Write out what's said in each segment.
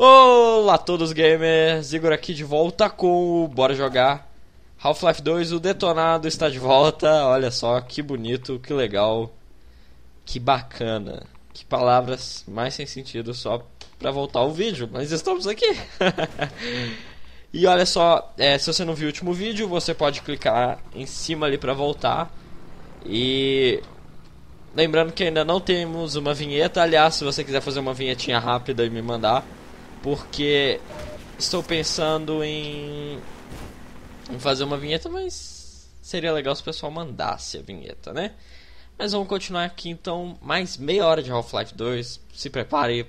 Olá a todos gamers, Igor aqui de volta com o Bora Jogar. Half-Life 2, o detonado está de volta, olha só que bonito, que legal, que bacana, que palavras mais sem sentido só pra voltar o vídeo, mas estamos aqui. e olha só, é, se você não viu o último vídeo, você pode clicar em cima ali pra voltar. E lembrando que ainda não temos uma vinheta, aliás, se você quiser fazer uma vinhetinha rápida e me mandar porque estou pensando em, fazer uma vinheta, mas seria legal se o pessoal mandasse a vinheta, né? Mas vamos continuar aqui então, mais meia hora de Half-Life 2. Se prepare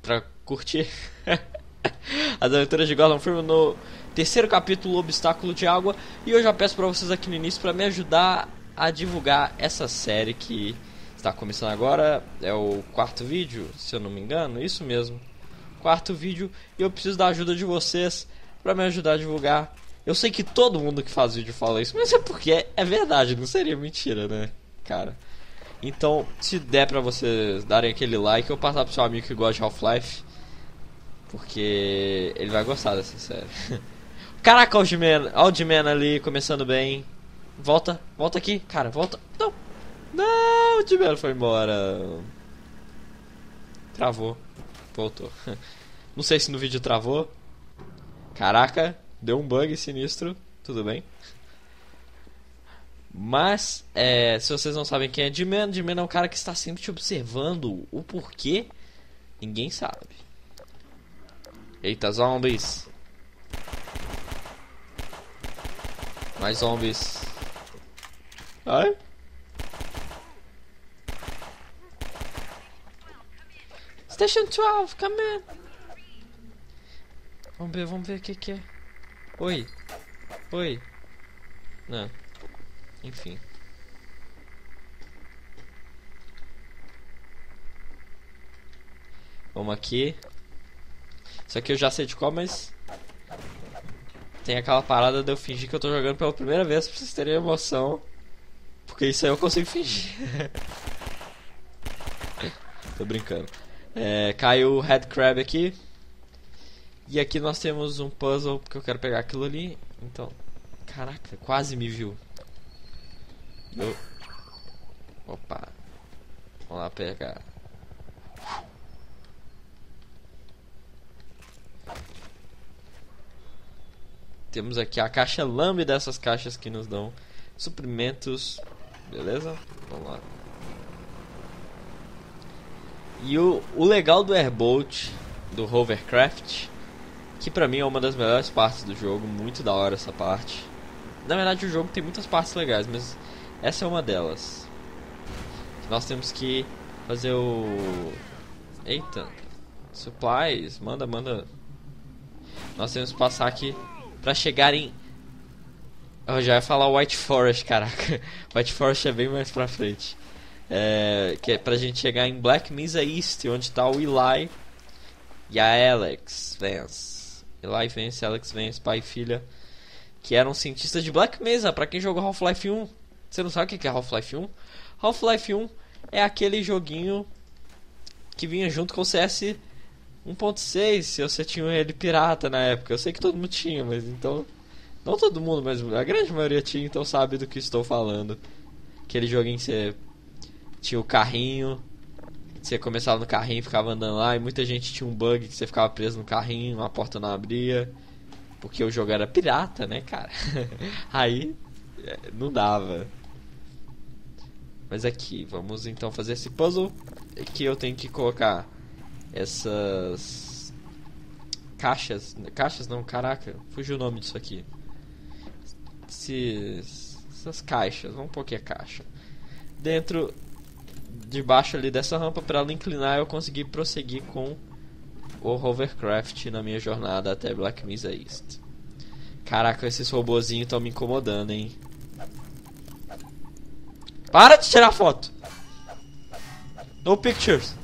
para curtir as aventuras de Gordon Freeman no terceiro capítulo, Obstáculo de Água. E eu já peço para vocês aqui no início para me ajudar a divulgar essa série que está começando agora. É o quarto vídeo, se eu não me engano, isso mesmo quarto vídeo e eu preciso da ajuda de vocês para me ajudar a divulgar. Eu sei que todo mundo que faz vídeo fala isso, mas é porque é, verdade, não seria mentira, né, cara? Então, se der pra vocês darem aquele like, eu passar pro seu amigo que gosta de Half-Life, porque ele vai gostar dessa série. Caraca, Aldman, Aldman ali começando bem. Volta, volta aqui, cara, volta. Não, não, o Aldman foi embora. Travou. Voltou. Não sei se no vídeo travou. Caraca, deu um bug sinistro. Tudo bem. Mas, é, se vocês não sabem quem é D-Man, D-Man é um cara que está sempre te observando. O porquê, ninguém sabe. Eita, zombies. Mais zombies. Ai. Station 12, come in. Vamos ver, vamos ver o que, que é. Oi. Oi. Não. Enfim. Vamos aqui. Isso aqui eu já sei de qual, mas... Tem aquela parada de eu fingir que eu tô jogando pela primeira vez pra vocês terem emoção. Porque isso aí eu consigo fingir. tô brincando. É, caiu o Head Crab aqui. E aqui nós temos um puzzle, porque eu quero pegar aquilo ali. Então, caraca, quase me viu. Eu... Opa. Vamos lá pegar. Temos aqui a caixa lambe dessas caixas que nos dão suprimentos. Beleza? Vamos lá. E o, o legal do Airboat, do Hovercraft, que pra mim é uma das melhores partes do jogo, muito da hora essa parte. Na verdade o jogo tem muitas partes legais, mas essa é uma delas. Nós temos que fazer o... Eita. Supplies, manda, manda. Nós temos que passar aqui pra chegar em... Eu já ia falar White Forest, caraca. White Forest é bem mais pra frente. É, que é pra gente chegar em Black Mesa East, onde está o Eli e a Alex Vance. Eli Vance, Alex Vance, pai e filha, que eram cientistas de Black Mesa. Pra quem jogou Half-Life 1, você não sabe o que é Half-Life 1? Half-Life 1 é aquele joguinho que vinha junto com o CS 1.6, se você tinha ele pirata na época. Eu sei que todo mundo tinha, mas então. Não todo mundo, mas a grande maioria tinha, então sabe do que estou falando. Aquele joguinho que você tinha o carrinho. Você começava no carrinho, ficava andando lá e muita gente tinha um bug que você ficava preso no carrinho, a porta não abria. Porque o jogo era pirata, né, cara? Aí é, não dava. Mas aqui, vamos então fazer esse puzzle. Aqui eu tenho que colocar essas caixas. Caixas não, caraca, fugiu o nome disso aqui. Esses, essas caixas, vamos pôr aqui a caixa. Dentro debaixo ali dessa rampa para ela inclinar eu consegui prosseguir com o hovercraft na minha jornada até Black Mesa East. Caraca, esses robozinhos estão me incomodando, hein? Para de tirar foto! No pictures!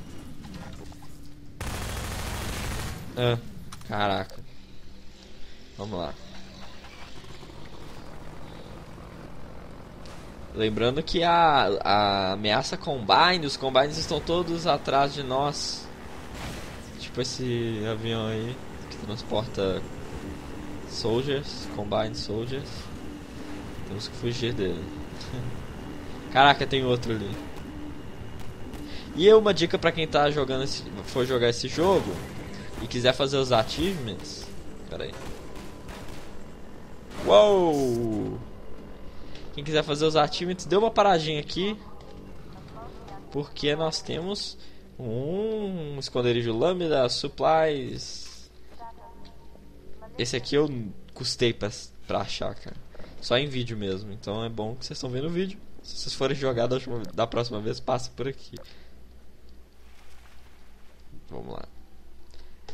Ah, caraca. Vamos lá. Lembrando que a, a ameaça Combine, os Combines estão todos atrás de nós. Tipo esse avião aí que transporta soldiers, combine soldiers. Temos que fugir dele. Caraca, tem outro ali. E uma dica para quem tá jogando esse, for jogar esse jogo e quiser fazer os achievements. Pera aí. Uou! Quem quiser fazer os achievements, deu uma paradinha aqui. Porque nós temos um esconderijo lambda, supplies. Esse aqui eu custei pra, pra achar, cara. Só em vídeo mesmo. Então é bom que vocês estão vendo o vídeo. Se vocês forem jogar da, última, da próxima vez, passa por aqui. Vamos lá.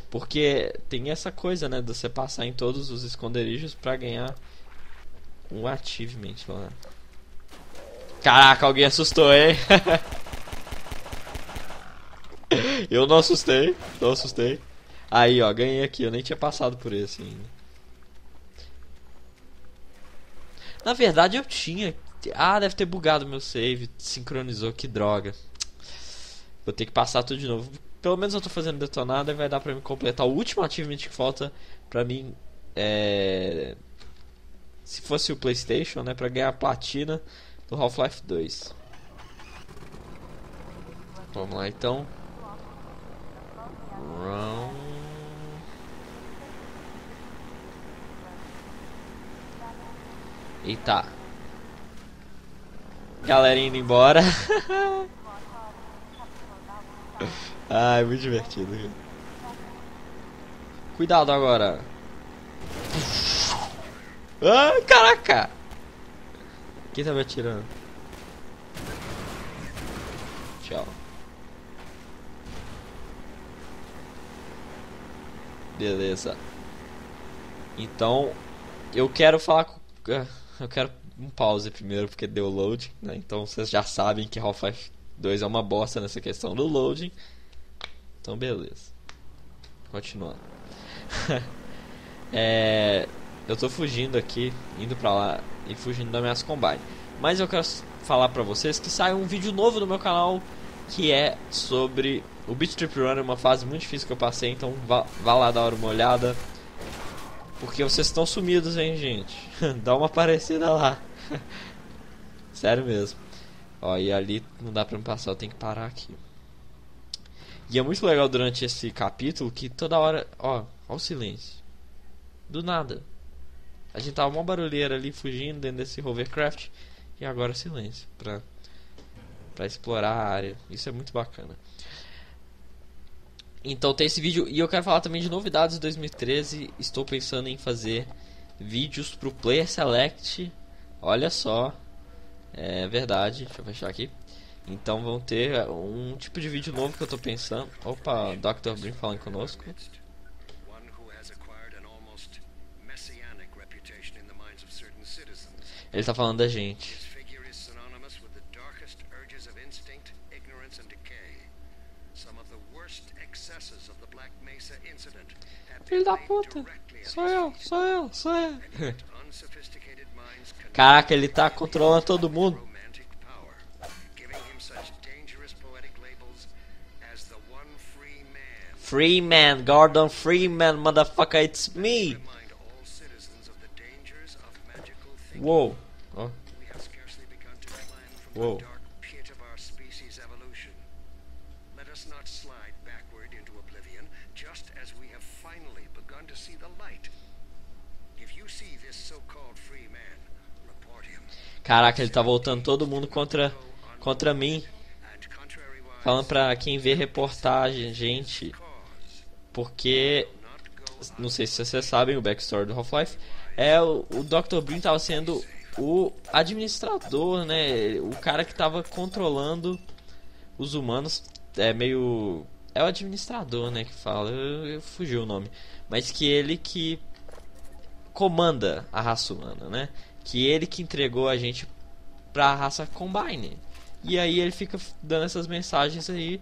Porque tem essa coisa, né? De você passar em todos os esconderijos pra ganhar um achievement lá. Caraca, alguém assustou, hein? eu não assustei, não assustei. Aí, ó, ganhei aqui. Eu nem tinha passado por esse ainda. Na verdade, eu tinha. Ah, deve ter bugado meu save. Sincronizou, que droga. Vou ter que passar tudo de novo. Pelo menos eu tô fazendo detonada e vai dar pra me completar o último achievement que falta pra mim. É... Se fosse o PlayStation, né? Pra ganhar a platina do Half-Life 2. Vamos lá então. Run. Eita. Galera indo embora. Ai, muito divertido. Cuidado agora. Ah, caraca! Quem tá me atirando? Tchau. Beleza. Então, eu quero falar com... Ah, eu quero um pause primeiro, porque deu load, né? Então vocês já sabem que Half-Life 2 é uma bosta nessa questão do loading. Então, beleza. Continuando. é, eu tô fugindo aqui, indo pra lá e fugindo das minhas combine. Mas eu quero falar pra vocês que sai um vídeo novo no meu canal que é sobre o Beat Trip Run, uma fase muito difícil que eu passei, então vá, vá lá dar uma olhada. Porque vocês estão sumidos, hein, gente? Dá uma parecida lá. Sério mesmo. Ó, e ali não dá pra me passar, eu tenho que parar aqui. E é muito legal durante esse capítulo que toda hora. Ó, ó o silêncio. Do nada. A gente tava uma barulheira ali fugindo dentro desse hovercraft. E agora silêncio. Pra, pra explorar a área. Isso é muito bacana. Então tem esse vídeo. E eu quero falar também de novidades de 2013. Estou pensando em fazer vídeos pro Player Select. Olha só. É verdade. Deixa eu fechar aqui. Então vão ter é, um tipo de vídeo novo que eu tô pensando. Opa, Dr. Brin falando conosco. Ele tá falando da gente. Filho da puta! Sou eu, sou eu, sou eu! Caraca, ele tá controlando todo mundo. Freeman, Gordon Freeman, motherfucker, it's me. Man, report him. Caraca, ele tá voltando todo mundo contra contra mim. Falando pra quem vê reportagem, gente. Porque, não sei se vocês sabem o backstory do Half-Life, é o, o Dr. Brin estava sendo o administrador, né? O cara que estava controlando os humanos, é meio é o administrador, né, que fala, eu, eu fugi o nome, mas que ele que comanda a raça humana, né? Que ele que entregou a gente pra raça Combine. E aí ele fica dando essas mensagens aí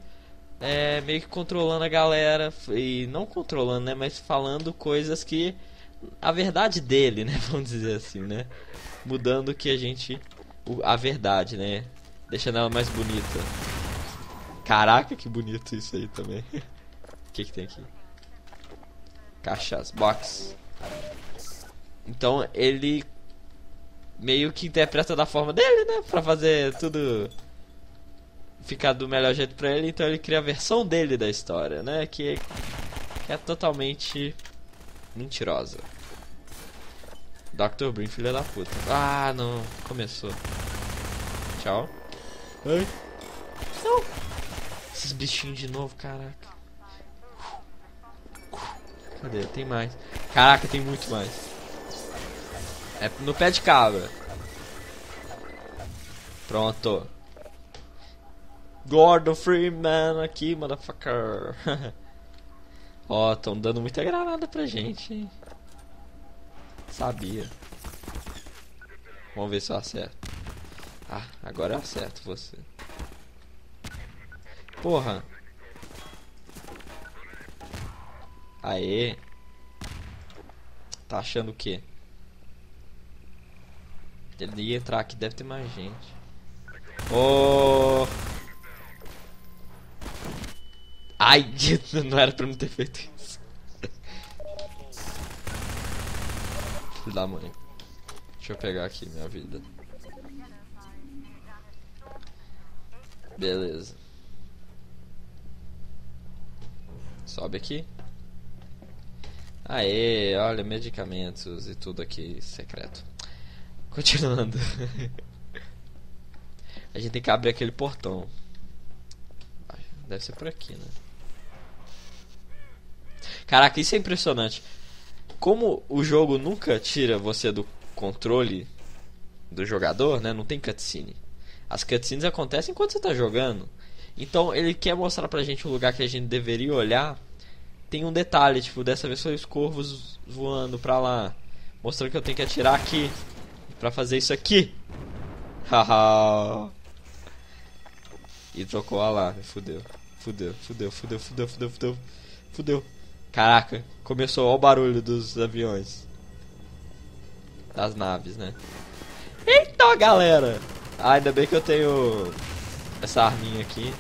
é, meio que controlando a galera e não controlando, né, mas falando coisas que a verdade dele, né, vamos dizer assim, né, mudando que a gente a verdade, né, deixando ela mais bonita. Caraca, que bonito isso aí também. O que, que tem aqui? Caixas, box. Então ele meio que interpreta da forma dele, né? Pra fazer tudo ficar do melhor jeito pra ele. Então ele cria a versão dele da história, né? Que, que é totalmente mentirosa. Dr. Brin, filha da puta. Ah, não. Começou. Tchau. Ai. Não. Esses bichinhos de novo, caraca. Cadê? Tem mais. Caraca, tem muito mais. É no pé de cabra. Pronto. Gordon Freeman aqui, motherfucker. Ó, oh, tão dando muita granada pra gente, hein? Sabia. Vamos ver se eu acerto. Ah, agora eu acerto você. Porra. Aê. Tá achando o quê? Ele ia entrar aqui, deve ter mais gente. Oh! Ai, não era pra não ter feito isso. Filho da mãe. Deixa eu pegar aqui minha vida. Beleza. Sobe aqui. Aê, olha, medicamentos e tudo aqui secreto. Continuando. A gente tem que abrir aquele portão. Deve ser por aqui, né? Caraca, isso é impressionante. Como o jogo nunca tira você do controle do jogador, né? Não tem cutscene. As cutscenes acontecem enquanto você tá jogando. Então ele quer mostrar pra gente um lugar que a gente deveria olhar. Tem um detalhe, tipo, dessa vez foi os corvos voando pra lá. Mostrando que eu tenho que atirar aqui. Pra fazer isso aqui. Haha. e trocou a lá. Fudeu. Fudeu, fudeu, fudeu, fudeu, fudeu, fudeu. Fudeu. Caraca, começou ó o barulho dos aviões. Das naves, né? Eita, galera! Ah, ainda bem que eu tenho essa arminha aqui.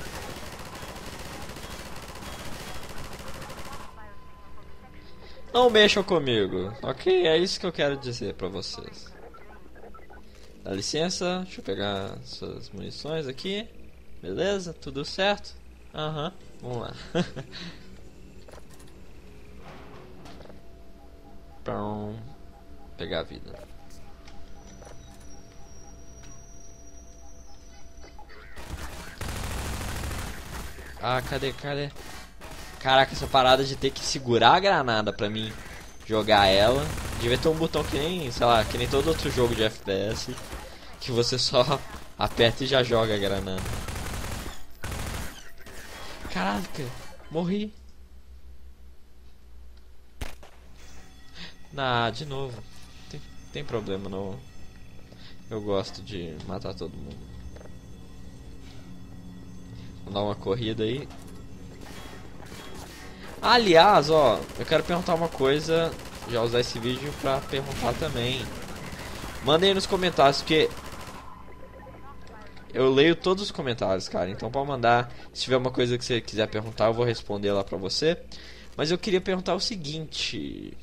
Não mexam comigo, ok? É isso que eu quero dizer pra vocês. Dá licença, deixa eu pegar suas munições aqui. Beleza? Tudo certo? Aham, uhum. vamos lá. Pão. Pegar a vida. Ah, cadê, cadê? Caraca, essa parada de ter que segurar a granada pra mim jogar ela. Devia ter um botão que nem, sei lá, que nem todo outro jogo de FPS. Que você só aperta e já joga a granada. Caraca, morri. Ah, de novo. Tem, tem problema não. Eu gosto de matar todo mundo. Vou dar uma corrida aí. Aliás, ó, eu quero perguntar uma coisa. Já usar esse vídeo pra perguntar também. Mandem aí nos comentários, porque eu leio todos os comentários, cara. Então pode mandar. Se tiver uma coisa que você quiser perguntar, eu vou responder lá pra você. Mas eu queria perguntar o seguinte.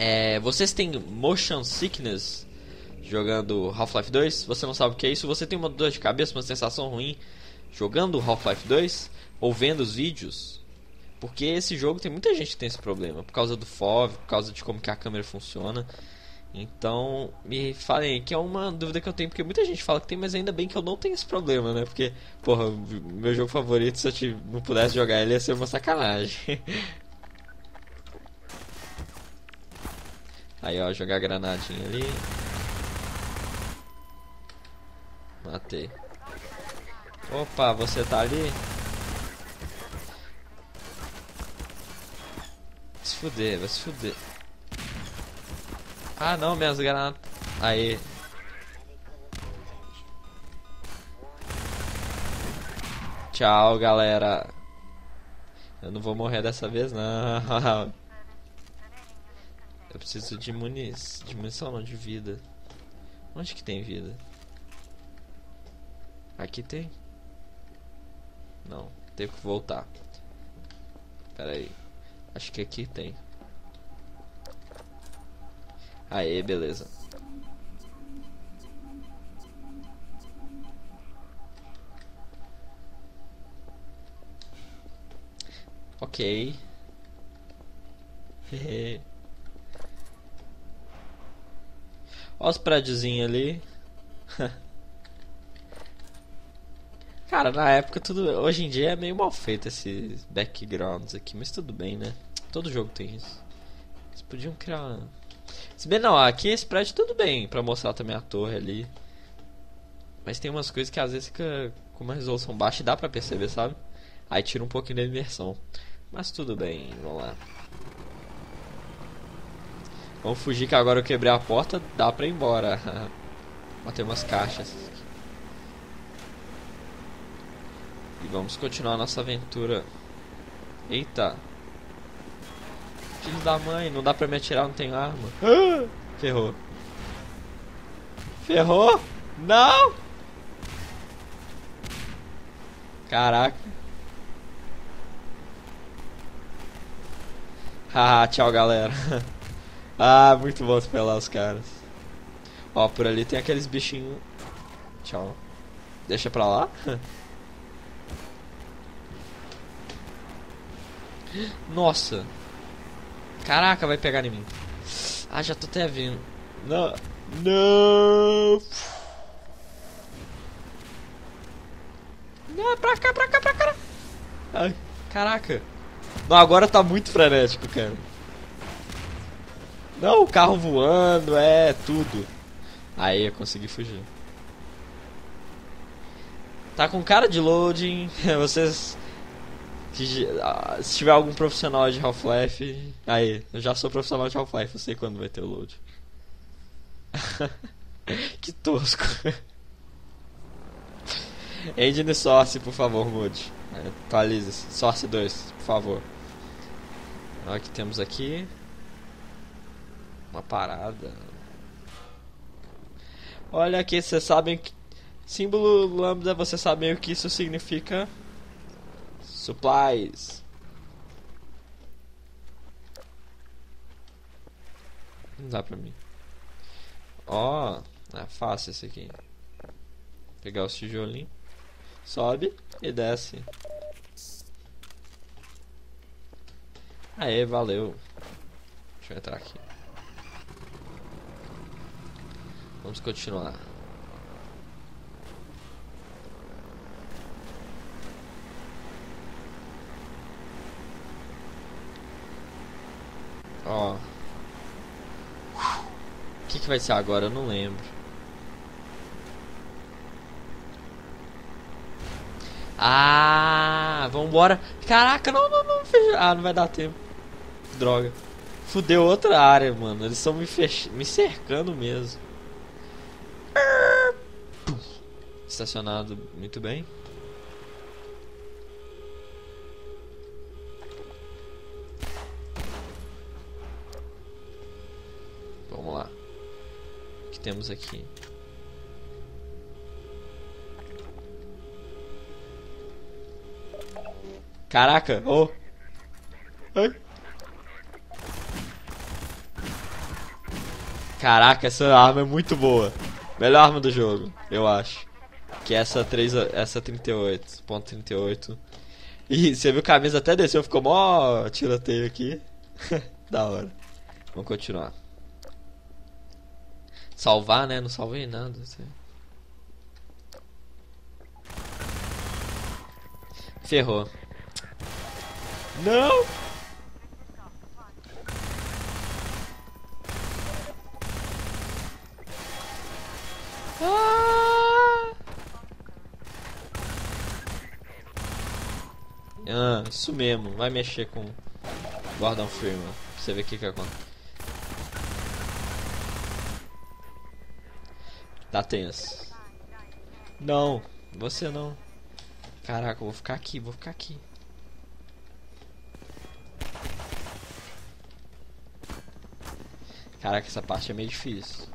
É, vocês têm motion sickness jogando Half-Life 2? Você não sabe o que é isso? Você tem uma dor de cabeça, uma sensação ruim jogando Half-Life 2 ou vendo os vídeos? Porque esse jogo tem muita gente que tem esse problema, por causa do FOV, por causa de como que a câmera funciona. Então, me falem que é uma dúvida que eu tenho, porque muita gente fala que tem, mas ainda bem que eu não tenho esse problema, né? Porque, porra, meu jogo favorito, se eu não pudesse jogar ele, ia ser uma sacanagem. Aí, ó, jogar granadinha ali. Matei. Opa, você tá ali? Vai se fuder, vai se fuder. Ah, não, minhas granadas. Aí. Tchau, galera. Eu não vou morrer dessa vez, não. Eu preciso de munição. De munição não, de vida. Onde que tem vida? Aqui tem? Não, teve que voltar. Pera aí. Acho que aqui tem. Aê, beleza. Ok. Olha os prédiozinhos ali. Cara, na época tudo. Hoje em dia é meio mal feito esses backgrounds aqui, mas tudo bem, né? Todo jogo tem isso. Eles podiam criar. Se bem não, aqui esse prédio tudo bem pra mostrar também a torre ali. Mas tem umas coisas que às vezes fica com uma resolução baixa e dá pra perceber, sabe? Aí tira um pouquinho da imersão. Mas tudo bem, vamos lá. Vamos fugir que agora eu quebrei a porta, dá pra ir embora. Botei umas caixas. E vamos continuar nossa aventura. Eita. Filho da mãe, não dá pra me atirar, não tenho arma. Ferrou. Ferrou? Não! Caraca. Haha, tchau galera. ah, muito bom pelar os caras. Ó, por ali tem aqueles bichinhos. Tchau. Deixa pra lá. Nossa. Caraca, vai pegar em mim. Ah, já tô até vendo. Não. Não. Não, é pra cá, pra cá, pra cá. Ai, caraca. Não, agora tá muito frenético, cara. Não, o carro voando, é tudo. Aí eu consegui fugir. Tá com cara de loading. Vocês ah, se tiver algum profissional de Half-Life, aí, eu já sou profissional de Half-Life, eu sei quando vai ter o load. que tosco. Engine Source, por favor, mude. Atualize. Source 2, por favor. Olha o que temos aqui. Uma parada. Olha aqui, vocês sabem que. Símbolo lambda, vocês sabem o que isso significa? Supplies. Não dá pra mim. Ó, oh, é fácil esse aqui. Pegar os tijolinhos. Sobe e desce. Aê, valeu. Deixa eu entrar aqui. Vamos continuar. Ó. O que, que vai ser agora? Eu não lembro. Ah, vambora. Caraca, não, não, não. Ah, não vai dar tempo. Droga. Fudeu outra área, mano. Eles estão me, fech... me cercando mesmo. Estacionado muito bem. que temos aqui? Caraca, oh. Ai. Caraca, essa arma é muito boa. Melhor arma do jogo, eu acho. Que é essa 3, essa 38, ponto 38. E você viu que a mesa até desceu, ficou mó tiroteio aqui. da hora. Vamos continuar. Salvar, né? Não salvei nada. Assim. Ferrou. Não! Isso mesmo. Vai mexer com Gordon Freeman. Pra você ver o que que acontece. Tá tenso. Não, você não. Caraca, eu vou ficar aqui, vou ficar aqui. Caraca, essa parte é meio difícil.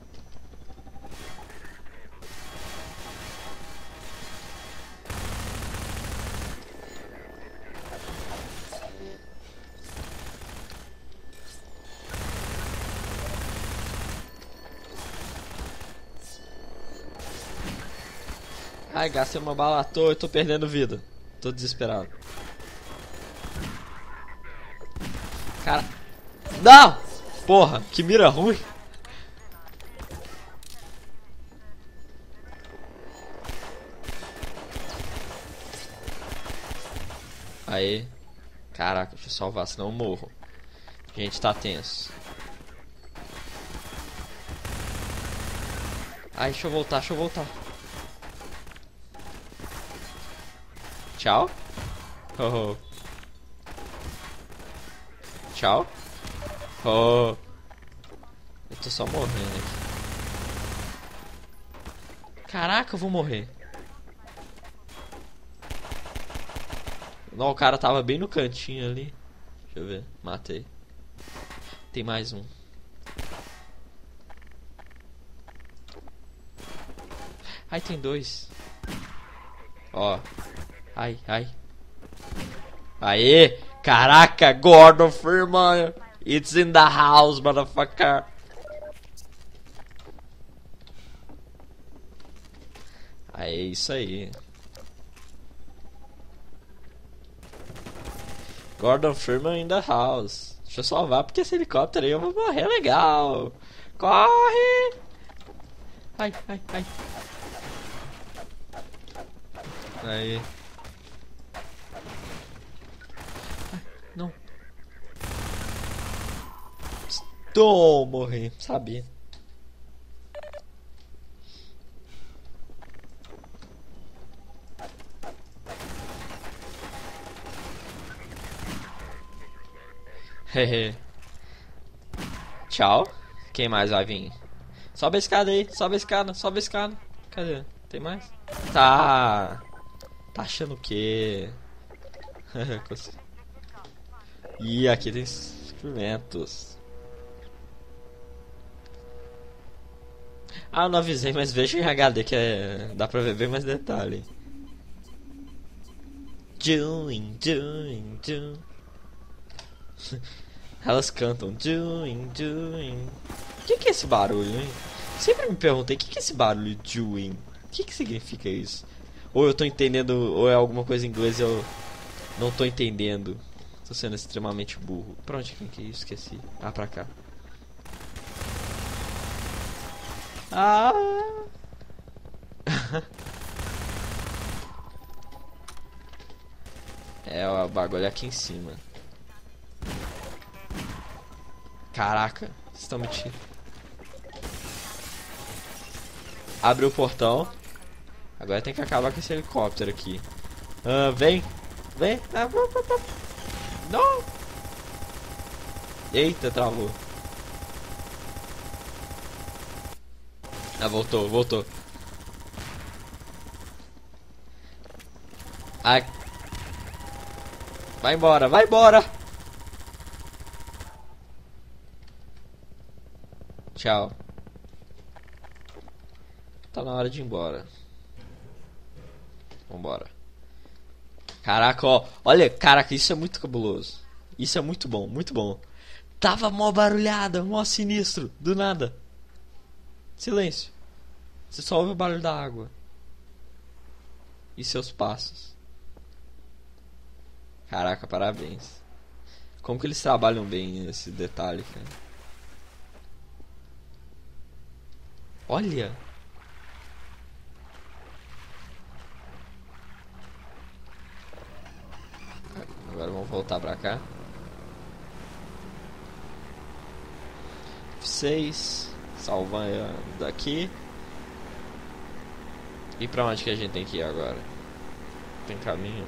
Ai, gastei uma bala à toa e tô perdendo vida. Tô desesperado. Cara. Não! Porra, que mira ruim. Aí. Caraca, deixa eu salvar, senão eu morro. Gente, tá tenso. Ai, deixa eu voltar, deixa eu voltar. Tchau. Oh. Tchau. Oh. Eu tô só morrendo aqui. Caraca, eu vou morrer. Não, o cara tava bem no cantinho ali. Deixa eu ver. Matei. Tem mais um. Ai, tem dois. Ó. Ai, ai. Aê! Caraca, Gordon Freeman! It's in the house, motherfucker! É isso aí. Gordon Freeman in the house. Deixa eu salvar porque esse helicóptero aí eu vou morrer legal. Corre! Ai, ai, ai. Aí. Ai, não. Estou morrer, sabia. Hehe. Tchau. Quem mais vai vir? Sobe a escada aí, sobe a escada, sobe a escada. Cadê? Tem mais? Tá. Tá achando o quê? Ih, aqui tem instrumentos. Ah, eu não avisei, mas veja em HD que é... dá pra ver bem mais detalhe. Doing, doing, doing. Elas cantam doing, doing. O que, que é esse barulho, hein? Sempre me perguntei o que, que é esse barulho doing. O que, que significa isso? Ou eu tô entendendo, ou é alguma coisa em inglês e eu não tô entendendo. Tô sendo extremamente burro. Pra onde que é isso? Esqueci. Ah, pra cá. Ah! é, o bagulho aqui em cima. Caraca, vocês estão mentindo. Abre o portão. Agora tem que acabar com esse helicóptero aqui. Ah, vem. Vem. Ah, Não. Eita, travou. Ah, voltou, voltou. Ai. Vai embora, vai embora. Tchau. Tá na hora de ir embora. Vambora. Caraca, ó. Olha, caraca, isso é muito cabuloso. Isso é muito bom, muito bom. Tava mó barulhada, mó sinistro, do nada. Silêncio. Você só ouve o barulho da água. E seus passos. Caraca, parabéns. Como que eles trabalham bem nesse detalhe, cara. Olha! Agora vamos voltar pra cá. F6. Salvando daqui. E pra onde que a gente tem que ir agora? Tem caminho?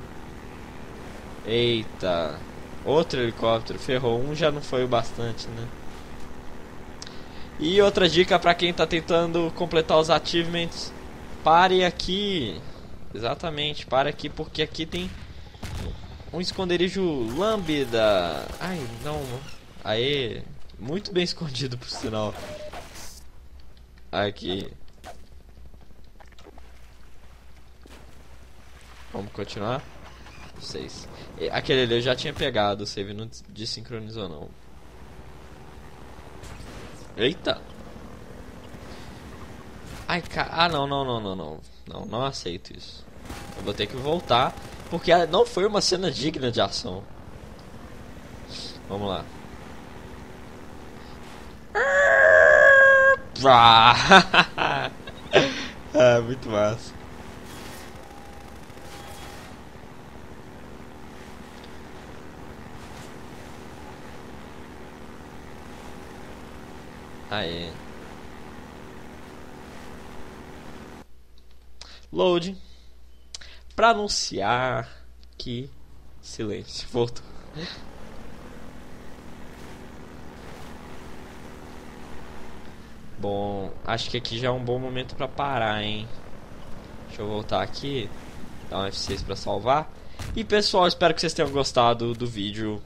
Eita! Outro helicóptero. Ferrou. Um já não foi o bastante, né? E outra dica para quem está tentando completar os achievements, pare aqui. Exatamente, pare aqui porque aqui tem um esconderijo lambda. Ai, não. Aê, muito bem escondido por sinal. Aqui. Vamos continuar? Seis. Aquele ali eu já tinha pegado, o save não desincronizou não. Eita! Ai, cara. Ah, não, não, não, não, não. Não, não aceito isso. Eu vou ter que voltar, porque não foi uma cena digna de ação. Vamos lá. ah, muito massa. Aê. Loading. Pra anunciar que. Silêncio. Voltou. Bom, acho que aqui já é um bom momento para parar, hein? Deixa eu voltar aqui, dar um F6 para salvar. E pessoal, espero que vocês tenham gostado do vídeo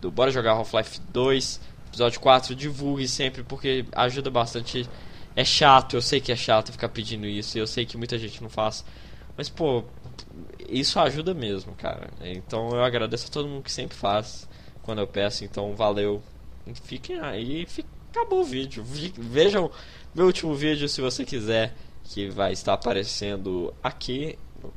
do Bora Jogar Half-Life 2, episódio 4. Divulgue sempre porque ajuda bastante. É chato, eu sei que é chato ficar pedindo isso, eu sei que muita gente não faz. Mas pô, isso ajuda mesmo, cara. Então eu agradeço a todo mundo que sempre faz quando eu peço. Então valeu. Fiquem aí, fiquem acabou o vídeo. Vejam meu último vídeo se você quiser, que vai estar aparecendo aqui no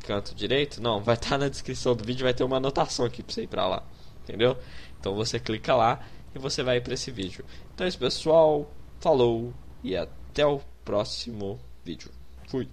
canto direito. Não, vai estar na descrição do vídeo, vai ter uma anotação aqui para você ir para lá, entendeu? Então você clica lá e você vai para esse vídeo. Então é isso, pessoal. Falou e até o próximo vídeo. Fui.